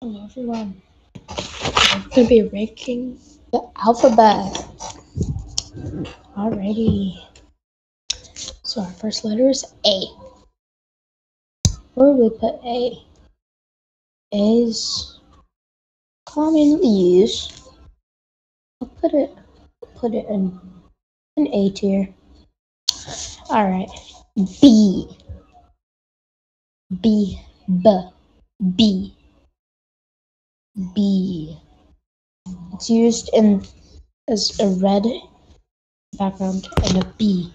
Hello everyone. I'm gonna be ranking the alphabet. Alrighty. So our first letter is A. Where we put A? A is commonly used. I'll put it put it in an A tier. Alright. B. B. B. B. B. It's used in as a red background and a B,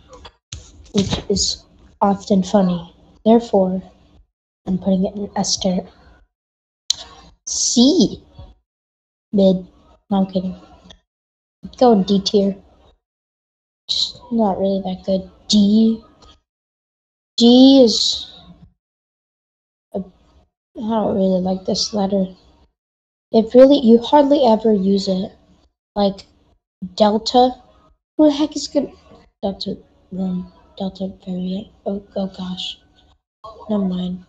which is often funny. Therefore, I'm putting it in S tier. C. Mid. No, I'm kidding. Go D tier. Just not really that good. D. D is. A, I don't really like this letter. It really, you hardly ever use it. Like Delta. Who the heck is good? Delta room. Delta variant. Oh, oh gosh. Never mind.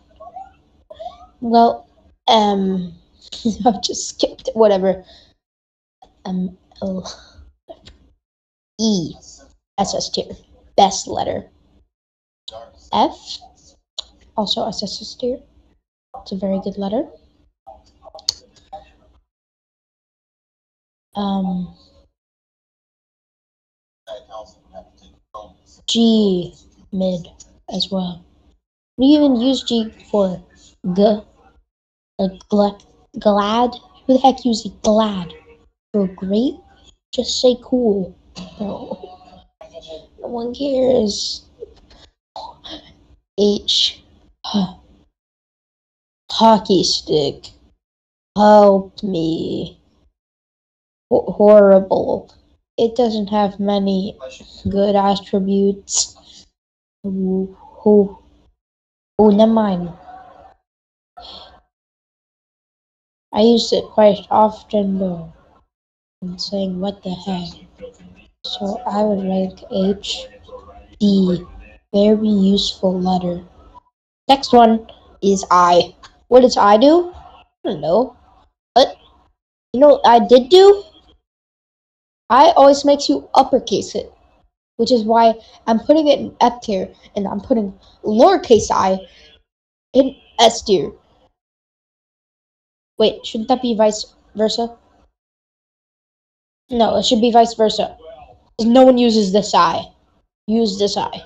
Well, um, I've just skipped. Whatever. Um, L. E. SS tier. Best letter. F. Also SS tier. It's a very good letter. Um, G mid as well. We even use G for g, like gla- glad. Who the heck uses glad for great? Just say cool. No, no one cares. H, H hockey stick. Help me horrible. It doesn't have many good attributes. Oh, oh, oh never mind. I use it quite often though. I'm saying what the heck. So I would rank H D. Very useful letter. Next one is I. What does I do? I don't know. But you know what I did do? I always makes you uppercase it, which is why I'm putting it in F tier and I'm putting lowercase i in S tier. Wait, shouldn't that be vice versa? No, it should be vice versa. No one uses this I. Use this I.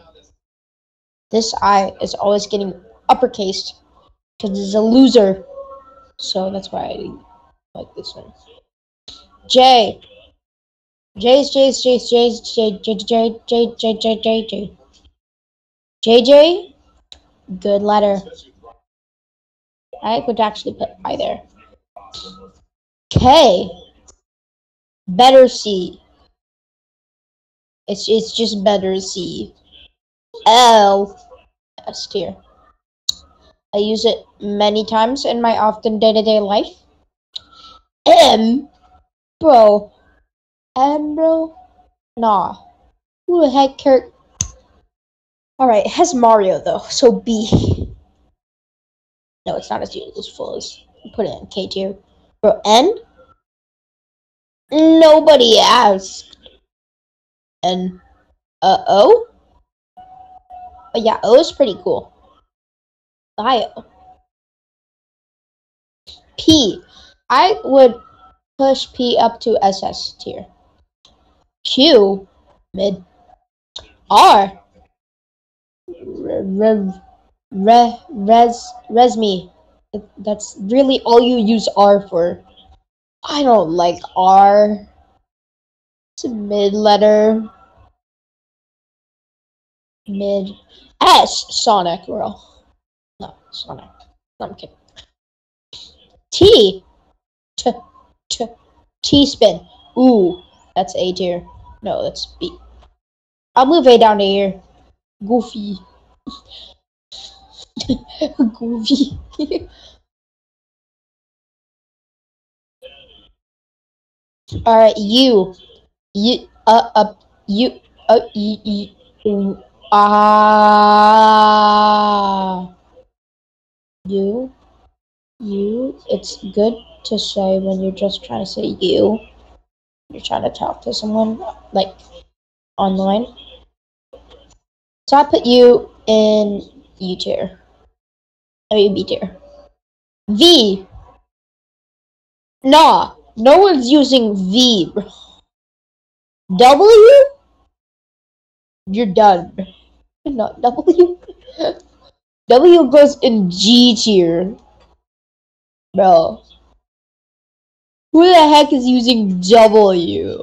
This I is always getting uppercased because it's a loser. So that's why I like this one. J. JJ. JJ? Good letter. I could actually put I there. K. Better C. It's it's just better C. L. S tier. I use it many times in my often day to day life. M. Bro, Ambro? Nah. Who the heck cared? Alright, it has Mario though, so B. No, it's not as useful as put it in K tier. Bro, N? Nobody asked. N. Uh, O? But yeah, O is pretty cool. Bio. P. I would push P up to SS tier. Q mid R re, res resme. That's really all you use R for. I don't like R. It's a mid letter. Mid S Sonic bro. No, Sonic. No, I'm kidding. T T T T spin. Ooh. That's A tier. No, that's B. I'll move A down to here. Goofy. Goofy. Alright, you. You, uh, uh, you, uh, you, you, ah. Uh, you. you. It's good to say when you're just trying to say you. You're trying to talk to someone like online. So I put you in U tier. I mean B tier. V. Nah, no one's using V. W. You're done. Not W. W goes in G tier. Bro. Who the heck is using W?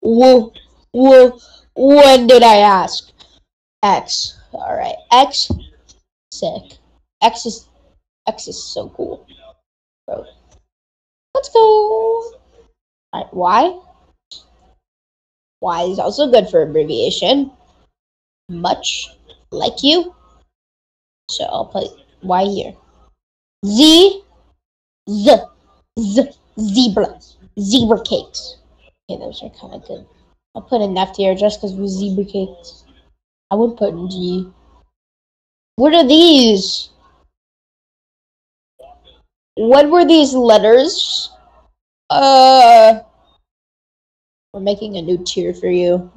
Whoa, whoa, when did I ask? X. Alright, X. Sick. X is, X is so cool. Bro. Let's go. Alright, Y. Y is also good for abbreviation. Much like you. So I'll put Y here. Z. Z. Z. Zebra. Zebra cakes. Okay, those are kind of good. I'll put an F here just because we zebra cakes. I would put in G. What are these? What were these letters? Uh, we're making a new tier for you.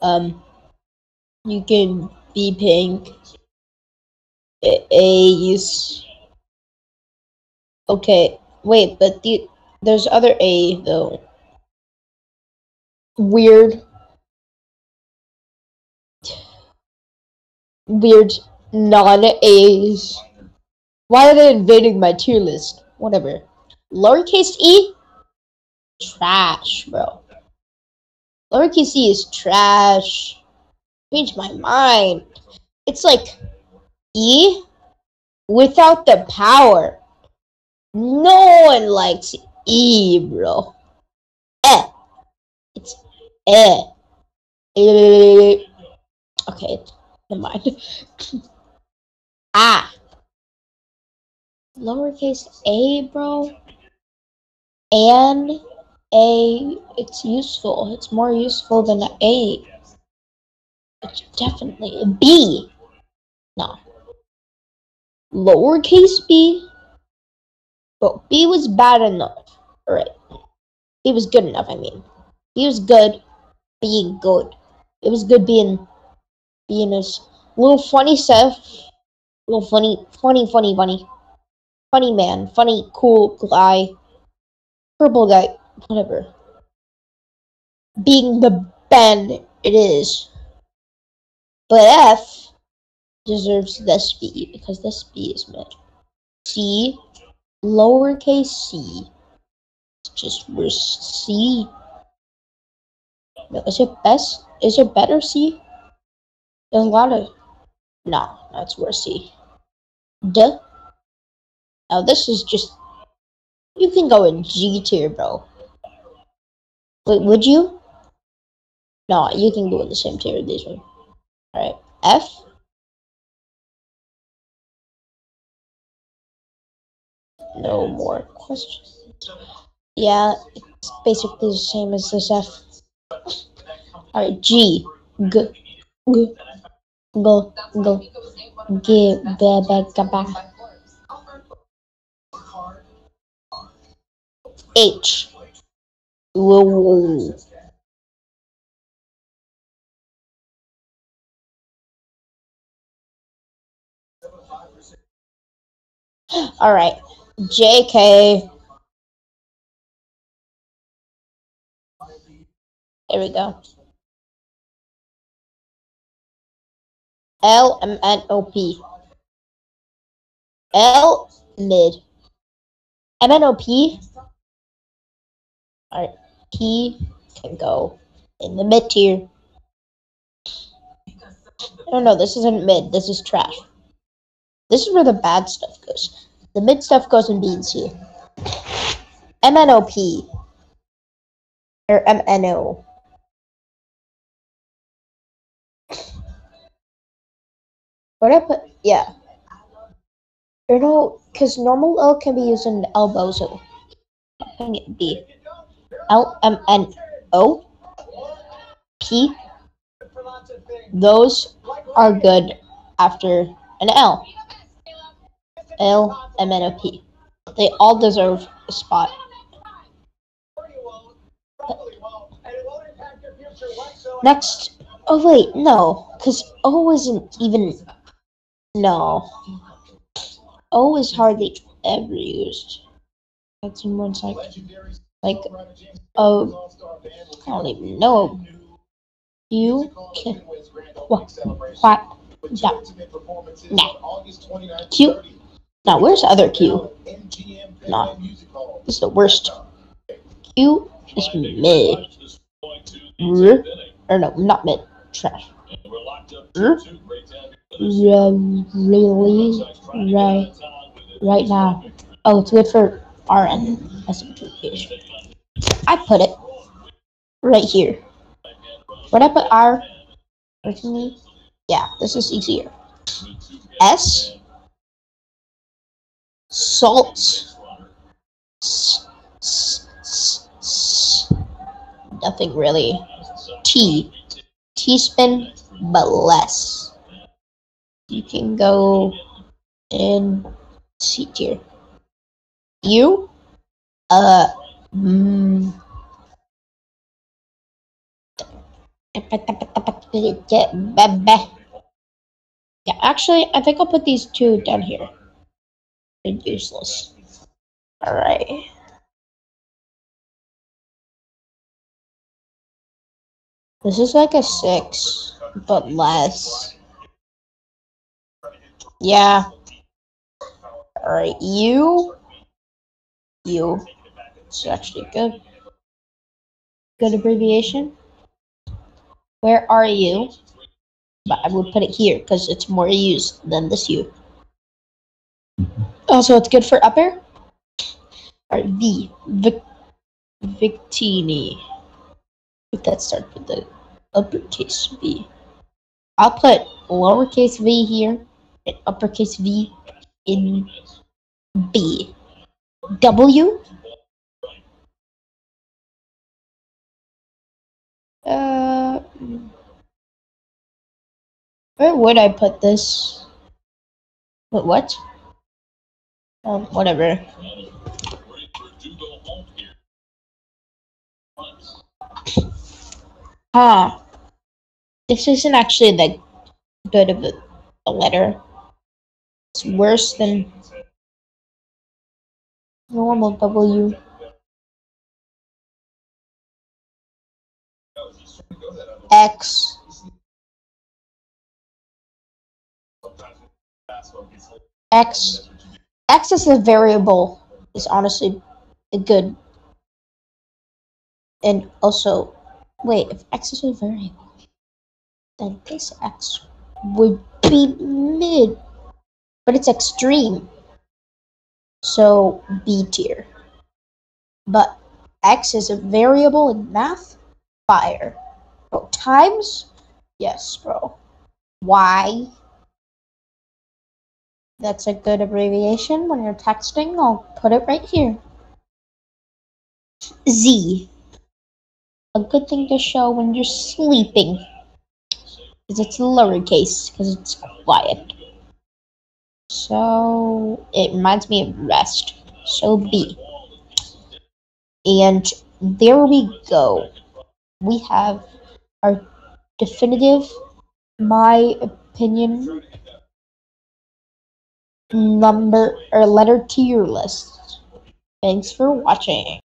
Um, you can be pink. A's. Okay, wait, but the there's other A though. Weird. Weird non-A's. Why are they invading my tier list? Whatever. Lowercase e? Trash, bro. Lowercase e is trash. Change my mind. It's like E without the power. No one likes E, bro. Eh. It's eh. Okay, never mind. ah. Lowercase a, bro. And a, it's useful. It's more useful than an A. It's definitely a B. No. Lowercase b but B was bad enough. Alright. B was good enough, I mean. B was good being good. It was good being being a little funny stuff. Little funny funny funny funny. Funny man. Funny cool guy. Purple guy. Whatever. Being the band it is. But F deserves this B because this B is mid. C lowercase c. Just where's c? No, Is it best? Is it better c? There's a lot of. No, that's worse c. Duh. Now this is just. You can go in G tier, bro. Wait, would you? No, you can go in the same tier as this one. Alright. F. no more questions. Yeah, it's basically the same as this F. Alright, G. G. G. Go. Go. G. Ba. Ba. Ga. Ba. H. Whoa. All right. JK. Here we go. L M N O P. L mid. M N O P. Alright. P can go in the mid tier. No, no, this isn't mid. This is trash. This is where the bad stuff goes. The mid stuff goes in B and C. MNOP. Or MNO. What I put? Yeah. You know, because normal L can be used in so I'm putting it B. L M N O P. Those are good after an L. L, M, N, O, P. They all deserve a spot. Next, oh wait, no, because O isn't even, no. O is hardly ever used. That's in one sec. Like, oh, I don't even know. You can, what, what, yeah, nah. Q, now where's the other Q? Not, this is the worst. Q is mid. Or no, not mid, trash. Really, right, right now. Oh, it's good for RN I put it right here. When I put R originally, yeah, this is easier. S, salt, nothing really. Tea. teaspoon, but less. You can go in C tier. You? uh, mm, yeah, actually, I think I'll put these two down here. They're useless. Alright. This is like a six, but less. Yeah. Alright, you. You. It's actually good. Good abbreviation. Where are you? But I would put it here because it's more used than this U. Also, it's good for upper. Or V. Vic Victini. If that starts with the uppercase V. I'll put lowercase v here and uppercase V in B. W. Uh, where would I put this? Wait, what? Um, whatever. Ah, this isn't actually that good of a, a letter. It's worse than normal W. X. X. X is a variable is honestly a good. And also, wait, if X is a variable, then this X would be mid. But it's extreme. So B tier. But X is a variable in math, fire. Bro, times? Yes, bro. Y? That's a good abbreviation when you're texting. I'll put it right here. Z. A good thing to show when you're sleeping. Because it's lowercase, because it's quiet. So, it reminds me of rest. So, B. And there we go. We have our definitive, my opinion, number or letter tier list. Thanks for watching.